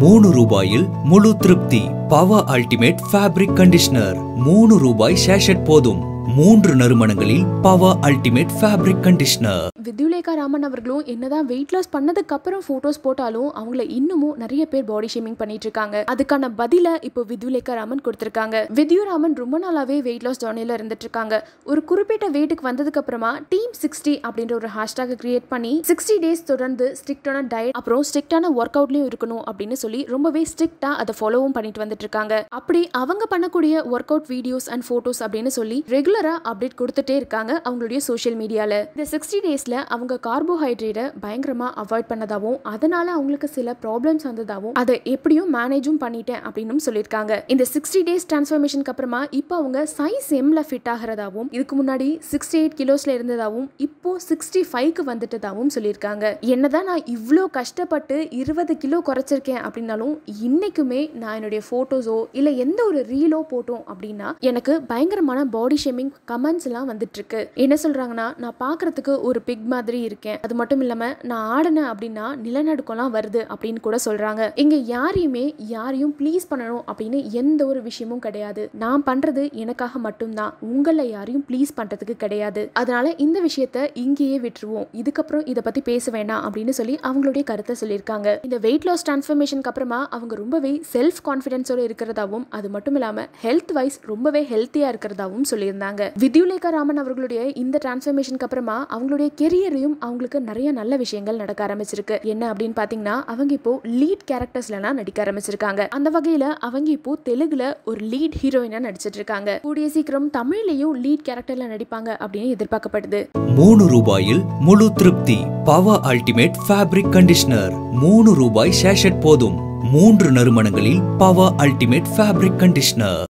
மூணு ரூபாயில் முழு திருப்தி பவர் அல்டிமேட் ஃபேப்ரிக் கண்டிஷனர். மூணு ரூபாய் சேஷட் போதும். மூன்று நறுமணங்களில் power ultimate fabric conditioner Vidyulekha Raman அவர்களும் என்னதான் வெயிட் லாஸ் பண்ணதுக்கு அப்புறம் போட்டோஸ் போட்டாலும் அவங்கள இன்னமும் நிறைய பேர் பாடி ஷேமிங் பண்ணிட்டு இருக்காங்க அதுக்கான பதில இப்போ வித்யுலேகா ராமன் கொடுத்திருக்காங்க. வித்யு ராமன் ரொம்ப நாளாவே வெயிட் லாஸ் ஜர்னில இருந்துட்டு இருக்காங்க ஒரு குறிப்பிட்ட வெயிட்டுக்கு வந்ததுக்கு அப்புறமா டீம் சிக்ஸ்டி அப்படின்ற ஒரு ஹேஷ்டாக கிரியேட் பண்ணி சிக்ஸ்டி டேஸ் தொடர்ந்து ஸ்ட்ரிக்டான டயட் அப்புறம் ஸ்ட்ரிக்டான ஒர்க் அவுட்லயும் இருக்கணும் அப்படின்னு சொல்லி ரொம்பவே ஸ்ட்ரிக்டா அதை ஃபாலோவும் பண்ணிட்டு வந்துட்டு இருக்காங்க அப்படி அவங்க பண்ணக்கூடிய work out videos and photos அப்படின்னு சொல்லி ரெகுலர் அப்டேட் கொடுத்துட்டே இருக்காங்க அவங்களுடைய சோஷியல் மீடியாவில் இந்த சிக்ஸ்டி டேஸில் அவங்க கார்போஹைட்ரேட்டை பயங்கரமாக அவாய்ட் பண்ணதாகவும் அதனால் அவங்களுக்கு சில ப்ராப்ளம்ஸ் வந்ததாகவும் அதை எப்படியும் மேனேஜும் பண்ணிட்டேன் அப்படின்னு சொல்லியிருக்காங்க. இந்த சிக்ஸ்டி டேஸ் டிரான்ஸ்ஃபர்மேஷனுக்கு அப்புறமா இப்போ அவங்க சைஸ் எம்ல ஃபிட் ஆகிறதாவும் இதுக்கு முன்னாடி சிக்ஸ்டி எயிட் கிலோஸில் இருந்ததாகவும் இப்போ சிக்ஸ்டி ஃபைவ்க்கு வந்துட்டதாகவும் சொல்லியிருக்காங்க. என்னதான் நான் இவ்வளோ கஷ்டப்பட்டு இருபது கிலோ குறைச்சிருக்கேன் அப்படின்னாலும் இன்னைக்குமே நான் என்னுடைய ஃபோட்டோஸோ இல்லை எந்த ஒரு ரீலோ போட்டோம் அப்படின்னா எனக்கு பயங்கரமான பாடி ஷேமிங் கமெண்ட்ஸ்லாம் வந்துட்டுருக்கு. என்ன சொல்றாங்கன்னா நான் பார்க்கறதுக்கு ஒரு பிக் மாதிரி இருக்கேன். அது மட்டும் இல்லாமல் நான் ஆடினேன் அப்படின்னா நிலநடுக்கம்லாம் வருது அப்படின்னு கூட சொல்கிறாங்க இங்கே யாரையுமே யாரையும் ப்ளீஸ் பண்ணணும் அப்படின்னு எந்த ஒரு விஷயமும் கிடையாது. நான் பண்ணுறது எனக்காக மட்டும்தான். உங்களை யாரையும் ப்ளீஸ் பண்ணுறதுக்கு கிடையாது. அதனால இந்த விஷயத்த இங்கேயே விட்டுருவோம். இதுக்கப்புறம் இதை பற்றி பேச வேண்டாம் அப்படின்னு சொல்லி அவங்களுடைய கருத்தை சொல்லியிருக்காங்க. இந்த வெயிட் லாஸ் டிரான்ஸ்ஃபர்மேஷனுக்கு அப்புறமா அவங்க ரொம்பவே செல்ஃப் கான்ஃபிடென்ஸோட இருக்கிறதாவும் அது மட்டும் இல்லாமல் ஹெல்த் வைஸ் ரொம்பவே ஹெல்த்தியாக இருக்கிறதாவும் சொல்லியிருந்தாங்க. வித்யுலேகா ராமன் அவர்களுடைய இந்த டிரான்ஸ்ஃபர்மேஷனுக்கு அப்புறமா அவங்களுடைய கெரியரையும் அவங்களுக்கு நிறைய நல்ல விஷயங்கள் நடக்க ஆரம்பிச்சிருக்கு. என்ன அப்படின்னு பாத்தீங்கன்னா அவங்க இப்போ லீட் கேரக்டர்ஸ்லாம் நடிக்க ஆரம்பிச்சிருக்காங்க. அந்த வகையில அவங்க இப்போ தெலுங்குல ஒரு லீட் ஹீரோயினா நடிச்சிட்டு இருக்காங்க கூடிய சீக்கிரம் தமிழ்லயும் லீட் கேரக்டர்ல நடிப்பாங்க அப்படின்னு எதிர்பார்க்கப்படுது. மூணு ரூபாயில் முழு திருப்தி பவர் அல்டிமேட் ஃபேப்ரிக் கண்டிஷனர் மூணு ரூபாய் சேஷட் போதும். மூன்று நறுமணங்களில் பவர் அல்டிமேட் ஃபேப்ரிக் கண்டிஷனர்